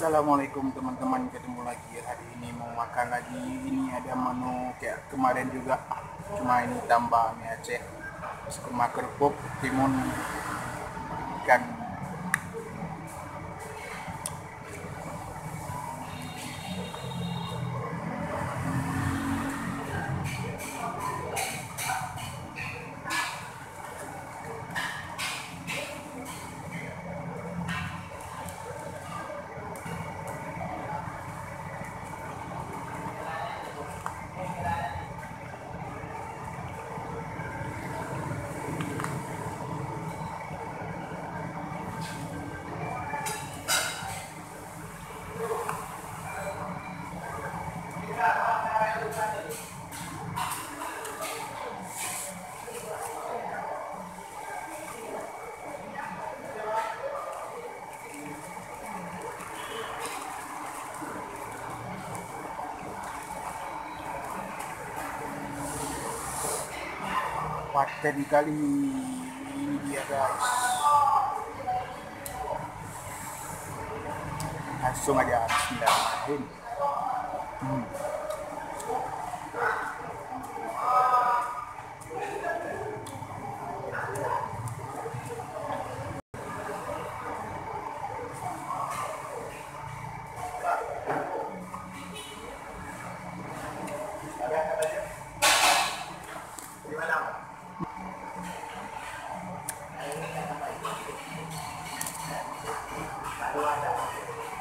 Assalamualaikum teman-teman. Ketemu lagi hari ini mau makan lagi. Ini ada menu kayak kemarin juga. Cuma ini tambah mie Aceh kurma kerupuk timun ikan paten kali ini dia guys langsung aja bismillahirrahmanirrahim hmm.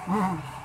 Hmm.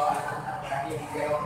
llevaba la planta para aquí, pero